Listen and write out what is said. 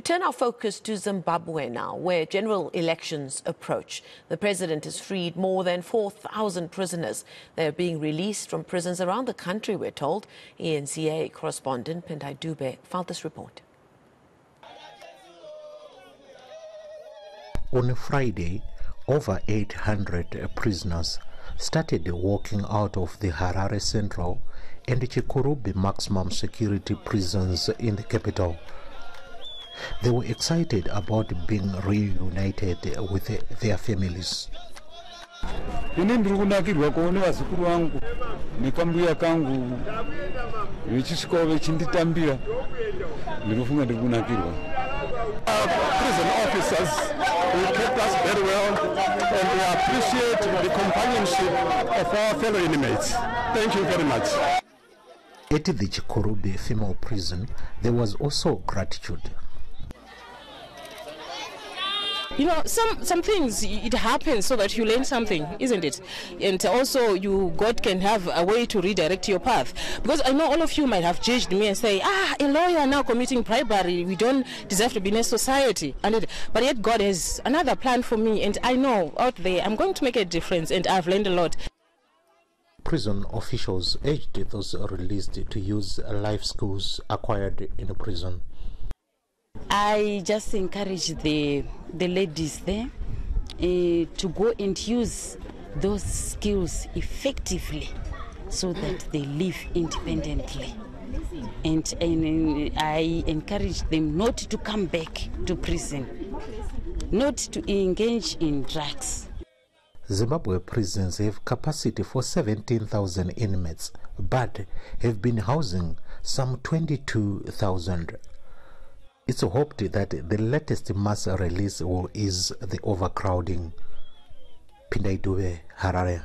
We turn our focus to Zimbabwe now, where general elections approach. The president has freed more than 4,000 prisoners. They are being released from prisons around the country, we're told. ENCA correspondent Pindai Dube filed this report. On Friday, over 800 prisoners started walking out of the Harare Central and Chikurubi maximum security prisons in the capital. They were excited about being reunited with their families. ini ndiri kunakirwa kuone vazukuru vangu nekambuya kangu vechisvikawo vechinditambira ndiri kufunga ndiri kunakirwa prison officers who kept us very well and we appreciate the companionship of our fellow inmates. Thank you very much. At the Chikurubi female prison, there was also gratitude. You know some some things it happens so that you learn something isn't it? And also you god can have a way to redirect your path. Because i know all of you might have judged me and say ah a lawyer now committing bribery. We don't deserve to be in a society. And it, but yet god has another plan for me and i know out there i'm going to make a difference and i've learned a lot. Prison officials urged those released to use life skills acquired in a prison. I just encourage the the ladies there uh, to go and use those skills effectively so that they live independently. And, and I encourage them not to come back to prison, not to engage in drugs. Zimbabwe prisons have capacity for 17,000 inmates, but have been housing some 22,000. It's hoped that the latest mass release will ease the overcrowding. Pindai Dube, Harare.